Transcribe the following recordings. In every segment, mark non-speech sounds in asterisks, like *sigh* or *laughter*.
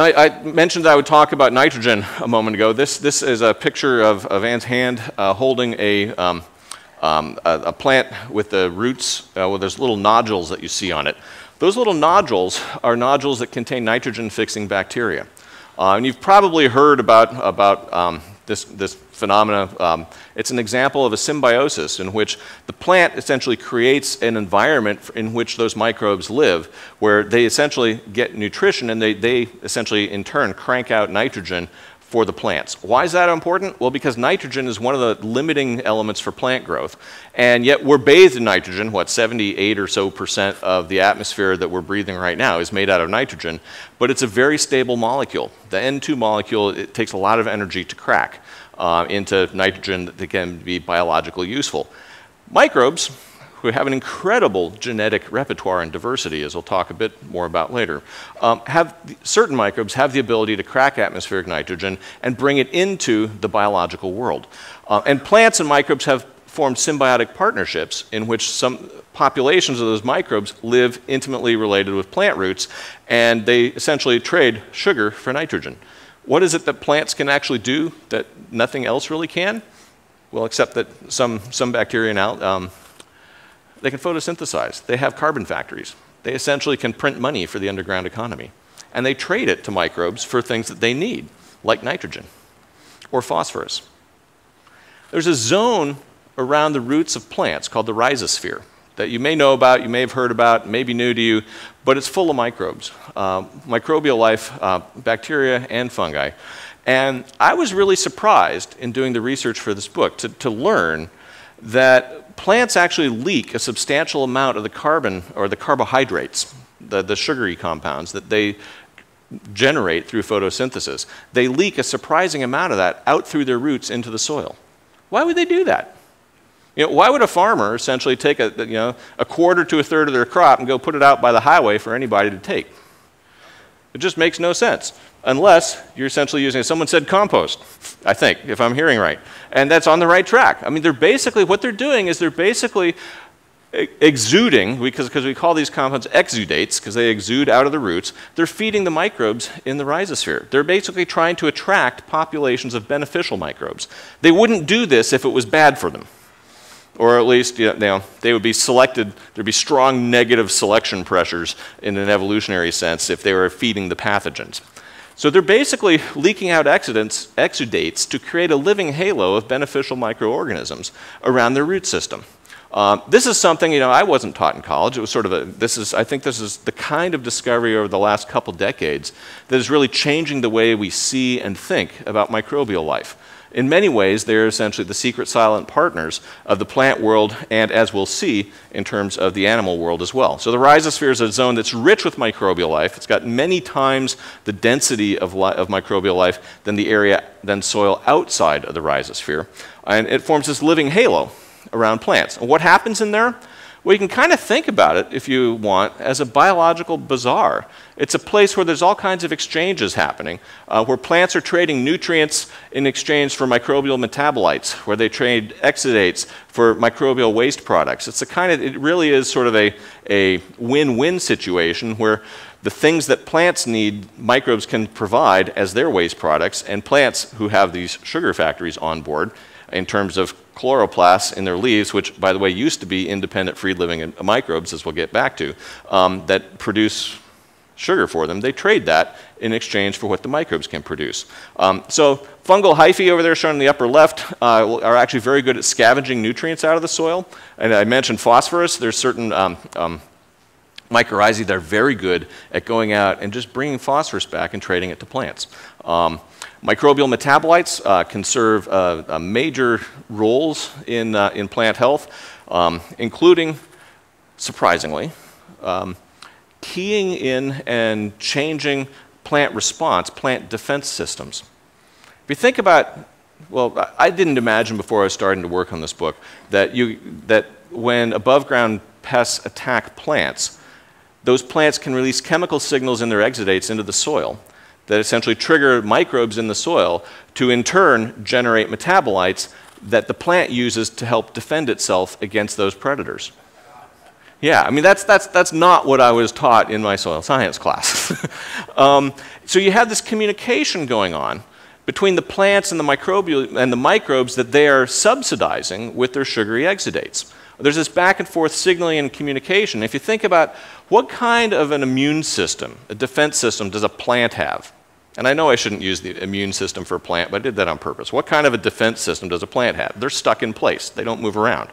Now, I, I, mentioned that I would talk about nitrogen a moment ago. This, this is a picture of, of Anne's hand uh, holding a, um, um, a, a, plant with the roots, uh, well, there's little nodules that you see on it. Those little nodules are nodules that contain nitrogen-fixing bacteria. Uh, and you've probably heard about, about um, this, this phenomena. Um, it's an example of a symbiosis in which the plant essentially creates an environment in which those microbes live, where they essentially get nutrition and they, they essentially, in turn, crank out nitrogen for the plants. Why is that important? Well, because nitrogen is one of the limiting elements for plant growth. And yet we're bathed in nitrogen. What, 78 or so percent of the atmosphere that we're breathing right now is made out of nitrogen. But it's a very stable molecule. The N2 molecule, it takes a lot of energy to crack uh, into nitrogen that can be biologically useful. Microbes, who have an incredible genetic repertoire and diversity, as we'll talk a bit more about later, um, have certain microbes have the ability to crack atmospheric nitrogen and bring it into the biological world. Uh, and plants and microbes have formed symbiotic partnerships in which some populations of those microbes live intimately related with plant roots, and they essentially trade sugar for nitrogen. What is it that plants can actually do that nothing else really can? Well, except that some, some bacteria now, um, they can photosynthesize. They have carbon factories. They essentially can print money for the underground economy. And they trade it to microbes for things that they need, like nitrogen or phosphorus. There's a zone around the roots of plants called the rhizosphere that you may know about, you may have heard about, may be new to you, but it's full of microbes, uh, microbial life, uh, bacteria, and fungi. And I was really surprised in doing the research for this book to, to learn that plants actually leak a substantial amount of the carbon or the carbohydrates, the, the sugary compounds that they generate through photosynthesis. They leak a surprising amount of that out through their roots into the soil. Why would they do that? You know, why would a farmer essentially take a, you know, a quarter to a third of their crop and go put it out by the highway for anybody to take? It just makes no sense unless you're essentially using, someone said compost, I think, if I'm hearing right. And that's on the right track. I mean, they're basically, what they're doing is they're basically exuding, because, because we call these compounds exudates, because they exude out of the roots, they're feeding the microbes in the rhizosphere. They're basically trying to attract populations of beneficial microbes. They wouldn't do this if it was bad for them or at least you know, they would be selected, there'd be strong negative selection pressures in an evolutionary sense if they were feeding the pathogens. So they're basically leaking out exudates to create a living halo of beneficial microorganisms around their root system. Um, this is something, you know, I wasn't taught in college. It was sort of a, this is, I think this is the kind of discovery over the last couple decades that is really changing the way we see and think about microbial life. In many ways, they're essentially the secret silent partners of the plant world and, as we'll see, in terms of the animal world as well. So the rhizosphere is a zone that's rich with microbial life. It's got many times the density of, of microbial life than the area, than soil outside of the rhizosphere. And it forms this living halo around plants. And what happens in there? Well, you can kind of think about it, if you want, as a biological bazaar. It's a place where there's all kinds of exchanges happening, uh, where plants are trading nutrients in exchange for microbial metabolites, where they trade exudates for microbial waste products. It's a kind of, it really is sort of a, a win-win situation where the things that plants need, microbes can provide as their waste products, and plants who have these sugar factories on board in terms of chloroplasts in their leaves, which, by the way, used to be independent free living microbes, as we'll get back to, um, that produce sugar for them. They trade that in exchange for what the microbes can produce. Um, so fungal hyphae over there shown in the upper left uh, are actually very good at scavenging nutrients out of the soil. And I mentioned phosphorus. There's certain um, um, mycorrhizae that are very good at going out and just bringing phosphorus back and trading it to plants. Um, Microbial metabolites uh, can serve uh, major roles in, uh, in plant health, um, including, surprisingly, um, keying in and changing plant response, plant defense systems. If you think about, well, I didn't imagine before I was starting to work on this book that, you, that when above ground pests attack plants, those plants can release chemical signals in their exudates into the soil that essentially trigger microbes in the soil to in turn generate metabolites that the plant uses to help defend itself against those predators. Yeah, I mean, that's, that's, that's not what I was taught in my soil science class. *laughs* um, so you have this communication going on between the plants and the, microbial, and the microbes that they are subsidizing with their sugary exudates. There's this back and forth signaling and communication. If you think about what kind of an immune system, a defense system, does a plant have? And I know I shouldn't use the immune system for a plant, but I did that on purpose. What kind of a defense system does a plant have? They're stuck in place, they don't move around.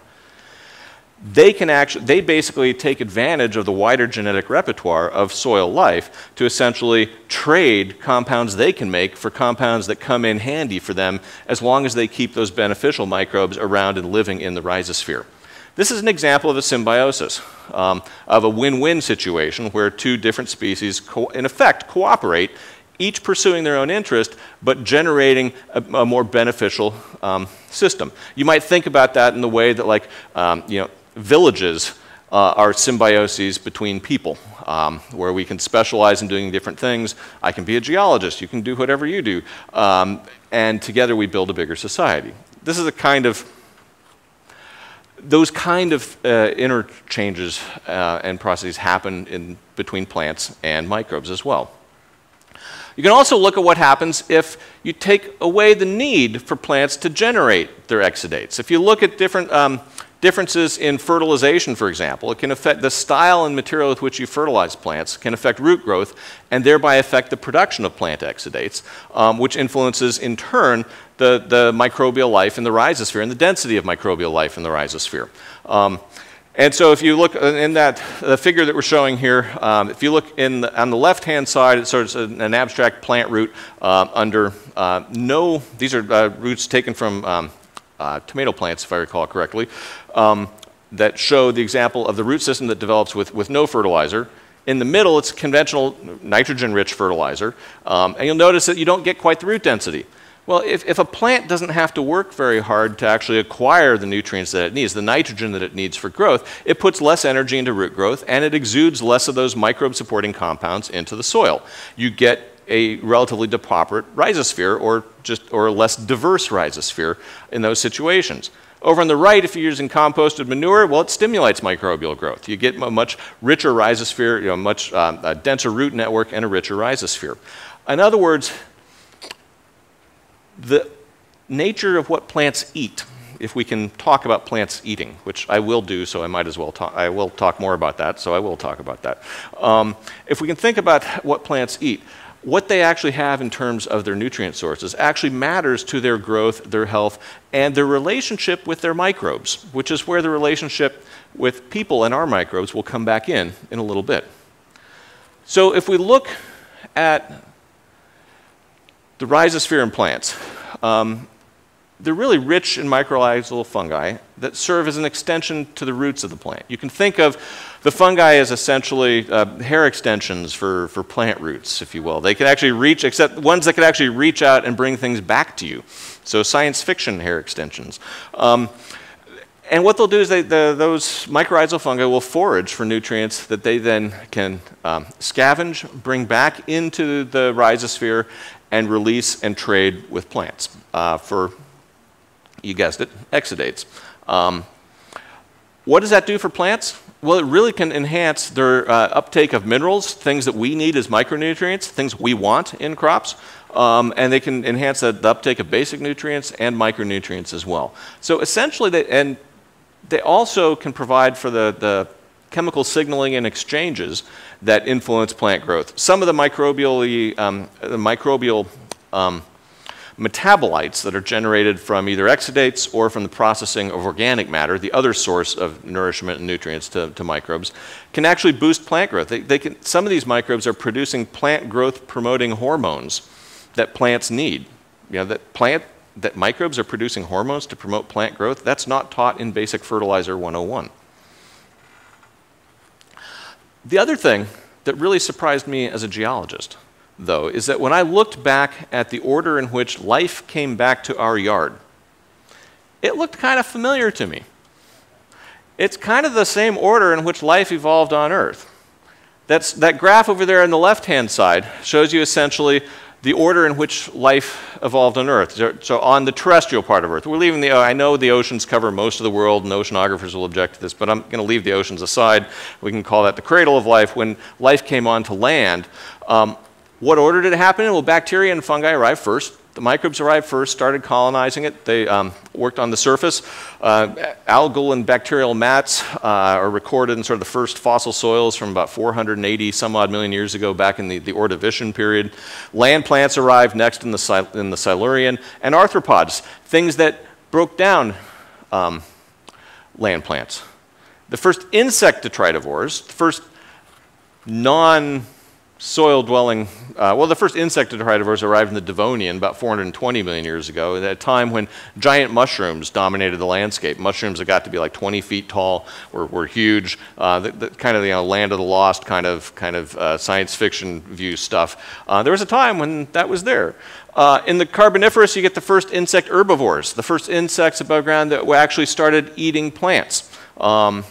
They can actually, they basically take advantage of the wider genetic repertoire of soil life to essentially trade compounds they can make for compounds that come in handy for them as long as they keep those beneficial microbes around and living in the rhizosphere. This is an example of a symbiosis, um, of a win-win situation where two different species, in effect, cooperate, each pursuing their own interest, but generating a, a more beneficial um, system. You might think about that in the way that, like, um, you know, villages uh, are symbioses between people, um, where we can specialize in doing different things. I can be a geologist, you can do whatever you do, um, and together we build a bigger society. This is a kind of those kind of uh, interchanges uh, and processes happen in between plants and microbes as well. You can also look at what happens if you take away the need for plants to generate their exudates. If you look at different um, differences in fertilization, for example, it can affect the style and material with which you fertilize plants, can affect root growth, and thereby affect the production of plant exudates, um, which influences, in turn, the, the microbial life in the rhizosphere and the density of microbial life in the rhizosphere. Um, and so if you look in that the figure that we're showing here, um, if you look in the, on the left-hand side, it's sort of an abstract plant root uh, under uh, no, these are uh, roots taken from um, uh, tomato plants, if I recall correctly, um, that show the example of the root system that develops with, with no fertilizer. In the middle, it's conventional nitrogen-rich fertilizer. Um, and you'll notice that you don't get quite the root density. Well, if, if a plant doesn't have to work very hard to actually acquire the nutrients that it needs, the nitrogen that it needs for growth, it puts less energy into root growth and it exudes less of those microbe supporting compounds into the soil. You get a relatively depauperate rhizosphere or just or a less diverse rhizosphere in those situations. Over on the right, if you're using composted manure, well, it stimulates microbial growth. You get a much richer rhizosphere, you know, much uh, denser root network, and a richer rhizosphere. In other words, the nature of what plants eat, if we can talk about plants eating, which I will do, so I might as well talk, I will talk more about that, so I will talk about that. Um, if we can think about what plants eat, what they actually have in terms of their nutrient sources actually matters to their growth, their health, and their relationship with their microbes, which is where the relationship with people and our microbes will come back in in a little bit. So if we look at the rhizosphere in plants, um, they're really rich in mycorrhizal fungi that serve as an extension to the roots of the plant. You can think of the fungi as essentially uh, hair extensions for, for plant roots, if you will. They can actually reach, except ones that can actually reach out and bring things back to you. So science fiction hair extensions. Um, and what they'll do is they, the, those mycorrhizal fungi will forage for nutrients that they then can um, scavenge, bring back into the rhizosphere, and release and trade with plants uh, for, you guessed it, exudates. Um, what does that do for plants? Well, it really can enhance their uh, uptake of minerals, things that we need as micronutrients, things we want in crops, um, and they can enhance the, the, uptake of basic nutrients and micronutrients as well. So essentially, they, and they also can provide for the, the chemical signaling and exchanges that influence plant growth. Some of the microbial, um, the microbial um, metabolites that are generated from either exudates or from the processing of organic matter, the other source of nourishment and nutrients to, to microbes, can actually boost plant growth. They, they can, some of these microbes are producing plant growth promoting hormones that plants need. You know, that plant that microbes are producing hormones to promote plant growth, that's not taught in basic fertilizer 101. The other thing that really surprised me as a geologist, though, is that when I looked back at the order in which life came back to our yard, it looked kind of familiar to me. It's kind of the same order in which life evolved on Earth. That's, that graph over there on the left hand side shows you essentially the order in which life evolved on Earth. So, on the terrestrial part of Earth, we're leaving the, I know the oceans cover most of the world, and oceanographers will object to this, but I'm going to leave the oceans aside. We can call that the cradle of life. When life came onto land, um, what order did it happen in? Well, bacteria and fungi arrived first. The microbes arrived first, started colonizing it. They um, worked on the surface. Uh, algal and bacterial mats uh, are recorded in sort of the first fossil soils from about 480 some odd million years ago, back in the, the Ordovician period. Land plants arrived next in the, in the Silurian, and arthropods, things that broke down um, land plants. The first insect detritivores, the first non soil dwelling, uh, well, the first insect detritivores arrived in the Devonian about 420 million years ago, at a time when giant mushrooms dominated the landscape. Mushrooms that got to be like 20 feet tall were, were huge, uh, the, the, kind of the you know, land of the lost kind of, kind of uh, science fiction view stuff. Uh, there was a time when that was there. Uh, in the Carboniferous, you get the first insect herbivores, the first insects above ground that actually started eating plants. Um,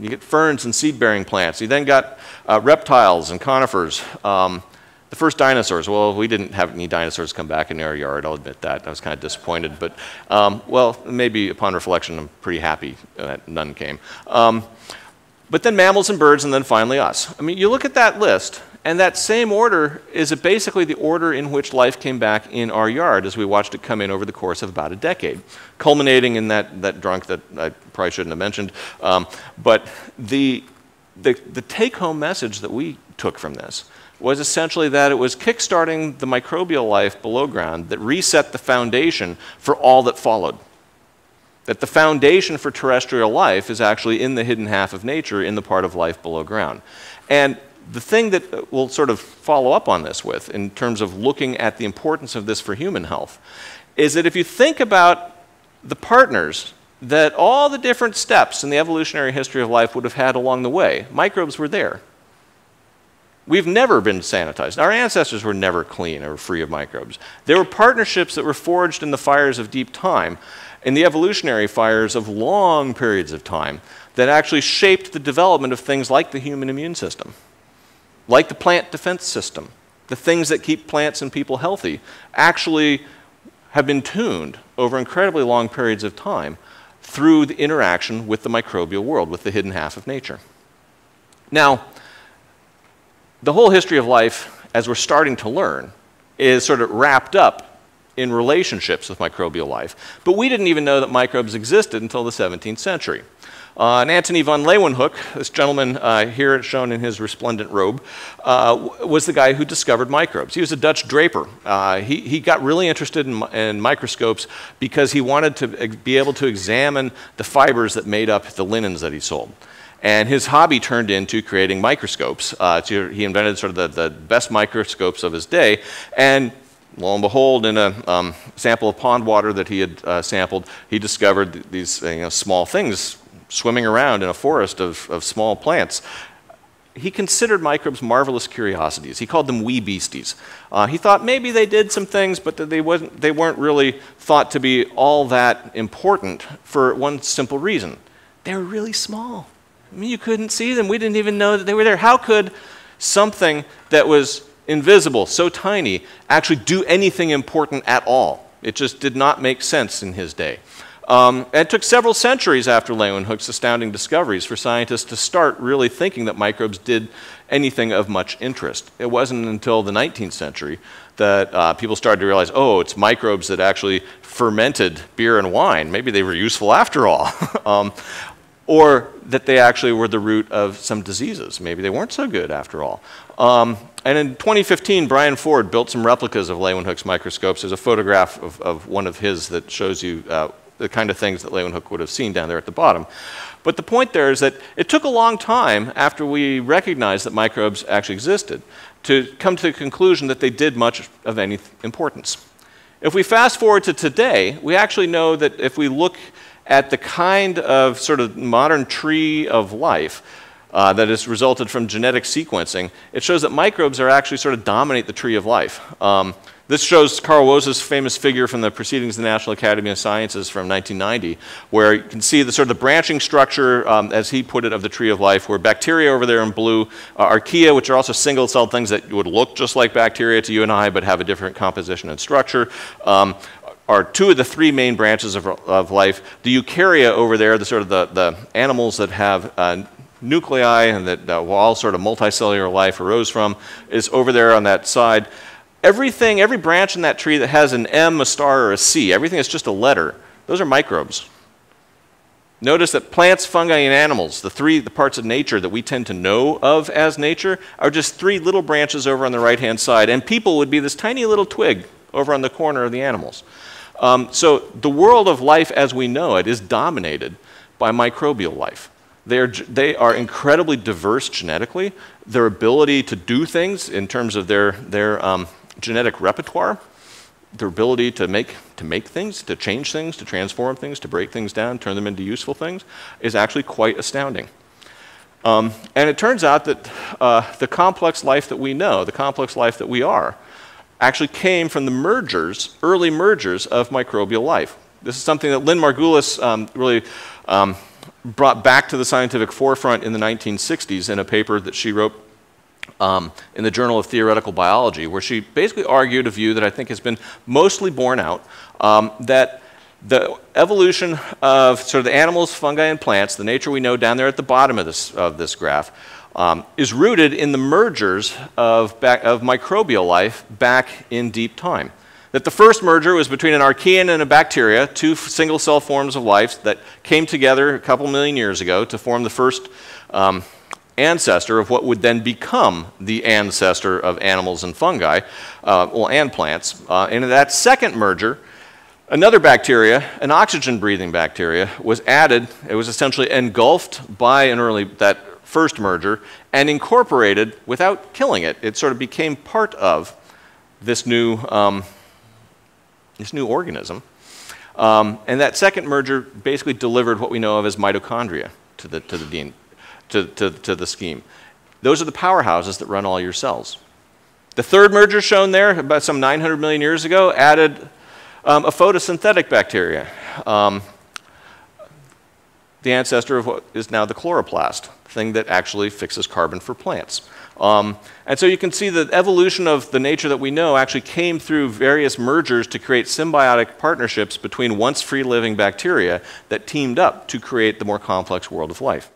you get ferns and seed bearing plants. You then got uh, reptiles and conifers. Um, the first dinosaurs, well, we didn't have any dinosaurs come back in our yard, I'll admit that. I was kind of disappointed, but um, well, maybe upon reflection, I'm pretty happy that none came. Um, but then mammals and birds, and then finally us. I mean, you look at that list, and that same order is basically the order in which life came back in our yard as we watched it come in over the course of about a decade, culminating in that, that drunk that I probably shouldn't have mentioned. Um, but the, the, the take home message that we took from this was essentially that it was kickstarting the microbial life below ground that reset the foundation for all that followed. That the foundation for terrestrial life is actually in the hidden half of nature, in the part of life below ground. And the thing that we'll sort of follow up on this with, in terms of looking at the importance of this for human health, is that if you think about the partners that all the different steps in the evolutionary history of life would have had along the way. Microbes were there. We've never been sanitized. Our ancestors were never clean or free of microbes. There were partnerships that were forged in the fires of deep time, in the evolutionary fires of long periods of time, that actually shaped the development of things like the human immune system, like the plant defense system. The things that keep plants and people healthy actually have been tuned over incredibly long periods of time through the interaction with the microbial world, with the hidden half of nature. Now, the whole history of life, as we're starting to learn, is sort of wrapped up in relationships with microbial life. But we didn't even know that microbes existed until the 17th century. Uh, and Antony von Leeuwenhoek, this gentleman uh, here shown in his resplendent robe, uh, was the guy who discovered microbes. He was a Dutch draper. Uh, he, he got really interested in, in, microscopes because he wanted to be able to examine the fibers that made up the linens that he sold. And his hobby turned into creating microscopes. Uh, he invented sort of the, the best microscopes of his day. And lo and behold, in a um, sample of pond water that he had uh, sampled, he discovered th these you know, small things swimming around in a forest of, of small plants. He considered microbes marvelous curiosities. He called them wee beasties. Uh, he thought maybe they did some things, but they, wasn't, they weren't really thought to be all that important for one simple reason. They were really small. I mean, you couldn't see them. We didn't even know that they were there. How could something that was invisible, so tiny, actually do anything important at all? It just did not make sense in his day. Um, it took several centuries after Leeuwenhoek's astounding discoveries for scientists to start really thinking that microbes did anything of much interest. It wasn't until the 19th century that uh, people started to realize, oh, it's microbes that actually fermented beer and wine. Maybe they were useful after all. *laughs* um, or that they actually were the root of some diseases. Maybe they weren't so good after all. Um, and in 2015, Brian Ford built some replicas of Leeuwenhoek's microscopes. There's a photograph of, of one of his that shows you uh, the kind of things that Leeuwenhoek would have seen down there at the bottom. But the point there is that it took a long time after we recognized that microbes actually existed to come to the conclusion that they did much of any importance. If we fast forward to today, we actually know that if we look at the kind of sort of modern tree of life uh, that has resulted from genetic sequencing, it shows that microbes are actually sort of dominate the tree of life. Um, This shows Carl Woese's famous figure from the Proceedings of the National Academy of Sciences from 1990, where you can see the sort of the branching structure, um, as he put it, of the tree of life, where bacteria over there in blue, uh, archaea, which are also single-celled things that would look just like bacteria to you and I, but have a different composition and structure. Um, are two of the three main branches of, of life. The eukarya over there, the sort of the, the animals that have uh, nuclei and that uh, all sort of multicellular life arose from, is over there on that side. Everything, every branch in that tree that has an M, a star, or a C, everything that's just a letter, those are microbes. Notice that plants, fungi, and animals, the three the parts of nature that we tend to know of as nature, are just three little branches over on the right hand side. And people would be this tiny little twig over on the corner of the animals. Um, so the world of life as we know it is dominated by microbial life. They are, they are incredibly diverse genetically. Their ability to do things in terms of their, their um, genetic repertoire, their ability to make, to make things, to change things, to transform things, to break things down, turn them into useful things, is actually quite astounding. Um, and it turns out that uh, the complex life that we know, the complex life that we are, actually came from the mergers, early mergers of microbial life. This is something that Lynn Margulis um, really um, brought back to the scientific forefront in the 1960s in a paper that she wrote um, in the Journal of Theoretical Biology, where she basically argued a view that I think has been mostly borne out um, that the evolution of sort of the animals, fungi, and plants, the nature we know down there at the bottom of this, of this graph, um, is rooted in the mergers of, back, of microbial life back in deep time. That the first merger was between an archaean and a bacteria, two single cell forms of life that came together a couple million years ago to form the first um, ancestor of what would then become the ancestor of animals and fungi, uh, well, and plants. Uh, and in that second merger, another bacteria, an oxygen breathing bacteria, was added. It was essentially engulfed by an early, that first merger and incorporated without killing it. It sort of became part of this new, um, this new organism. Um, and that second merger basically delivered what we know of as mitochondria to the, to the, to, to, to the scheme. Those are the powerhouses that run all your cells. The third merger shown there, about some 900 million years ago, added um, a photosynthetic bacteria, um, the ancestor of what is now the chloroplast thing that actually fixes carbon for plants. Um, and so you can see the evolution of the nature that we know actually came through various mergers to create symbiotic partnerships between once free living bacteria that teamed up to create the more complex world of life.